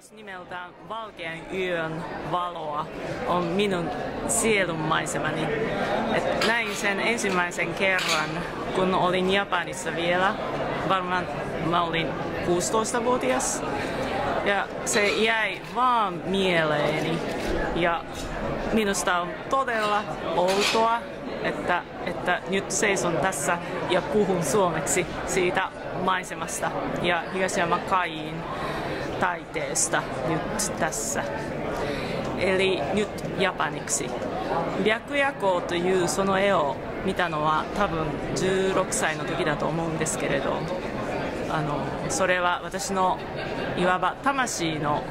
Teos nimeltään Valkean yön valoa on minun sielunmaisemani. Et näin sen ensimmäisen kerran, kun olin Japanissa vielä. Varmaan mä olin 16-vuotias. Ja se jäi vaan mieleeni. Ja minusta on todella outoa, että, että nyt seison tässä ja puhun suomeksi siitä maisemasta ja Higashiyama Kaiin taiteesta nyt tässä. Eli nyt japaniksi. 白夜行というその絵を見たのは多分16歳の時だと思うんですけれどあのそれは私のいわば魂の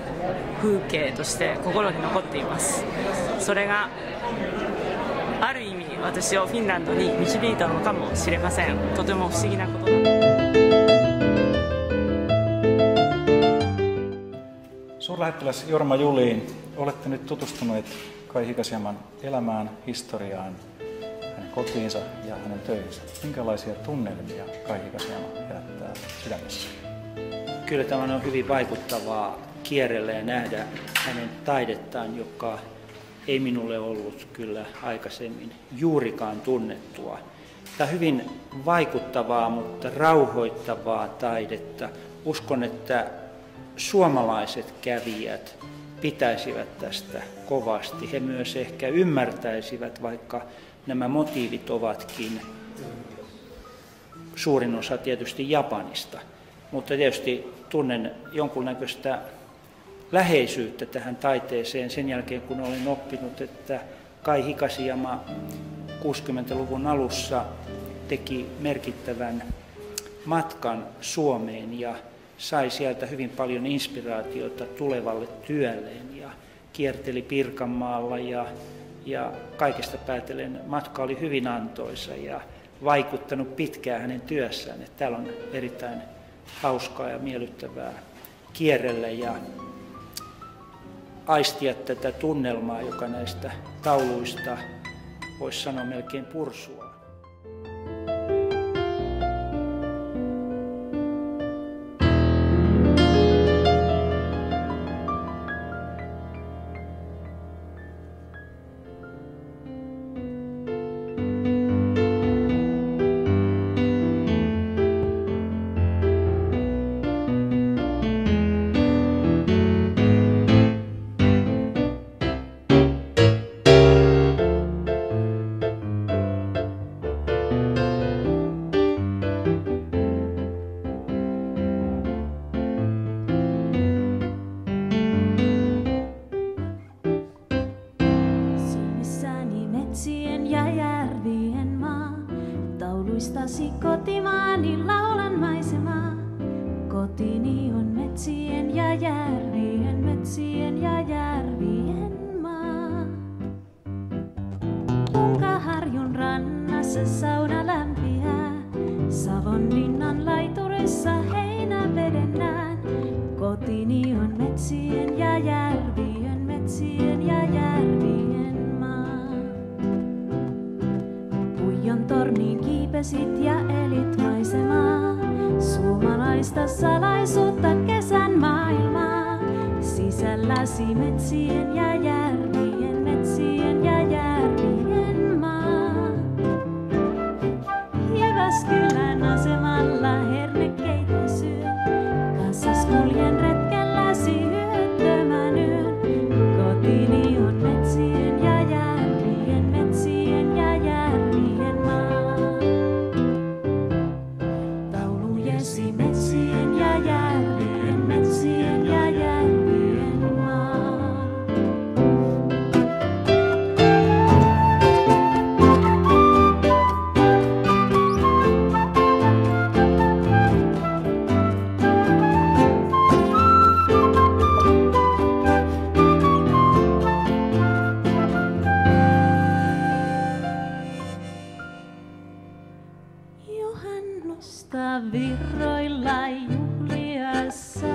風景として心に残っていますそれがある意味私をフィンランドに導いたのかもしれませんとても不思議なことだ Suurlähettiläs Jorma Juliin, olette nyt tutustuneet Kai Hikasiaman elämään, historiaan, hänen kotiinsa ja hänen töihinsä. Minkälaisia tunnelmia Kai Hikasiama herättää sydämessä? Kyllä tämä on hyvin vaikuttavaa kierrellä ja nähdä hänen taidettaan, joka ei minulle ollut kyllä aikaisemmin juurikaan tunnettua. Tämä on hyvin vaikuttavaa, mutta rauhoittavaa taidetta. Uskon, että suomalaiset kävijät pitäisivät tästä kovasti. He myös ehkä ymmärtäisivät, vaikka nämä motiivit ovatkin suurin osa tietysti Japanista. Mutta tietysti tunnen jonkunnäköistä läheisyyttä tähän taiteeseen sen jälkeen, kun olen oppinut, että Kai Hikasiyama 60-luvun alussa teki merkittävän matkan Suomeen ja sai sieltä hyvin paljon inspiraatiota tulevalle työlleen ja kierteli Pirkanmaalla ja, ja kaikesta päätellen matka oli hyvin antoisa ja vaikuttanut pitkään hänen työssään. Että täällä on erittäin hauskaa ja miellyttävää kierrellä ja aistia tätä tunnelmaa, joka näistä tauluista voisi sanoa melkein pursua. Kotimaani laulan maisemaa. Kotini on metsien ja järvien, metsien ja järvien maa. Punkaharjun rannassa sauna lämpiää. Savonlinnan laiturissa heinäveden näen. Kotini on metsien ja järvien, metsien ja järvien kiipesit ja elit maisemaa. Suomalaista salaisuutta kesän maailmaa. Sisälläsi metsien ja järvien, juosta virroilla juhliassa.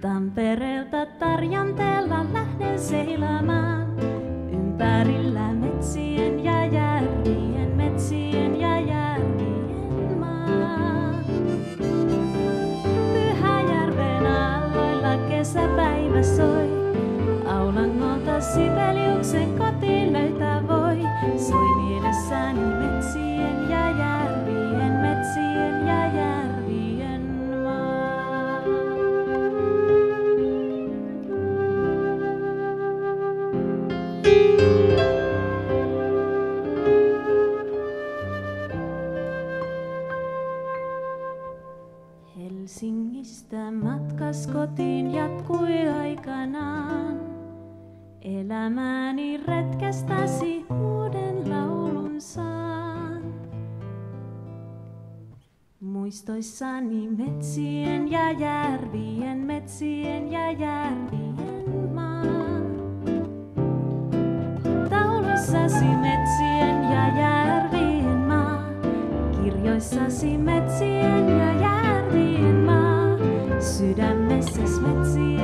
Tampereelta tarjanteella lähden seilamaan. Ympärillä metsien ja järvien, metsien ja järvien maa. Pyhäjärven aalloilla kesäpäivä soi. Aulangolta sipeli. Helsingistä matkas kotiin jatkui aikanaan. Elämäni retkästäsi uuden laulun saan. Muistoissani metsien ja järvien, metsien ja järvien. kanssasi metsien ja järvien maa. Sydämessäs metsien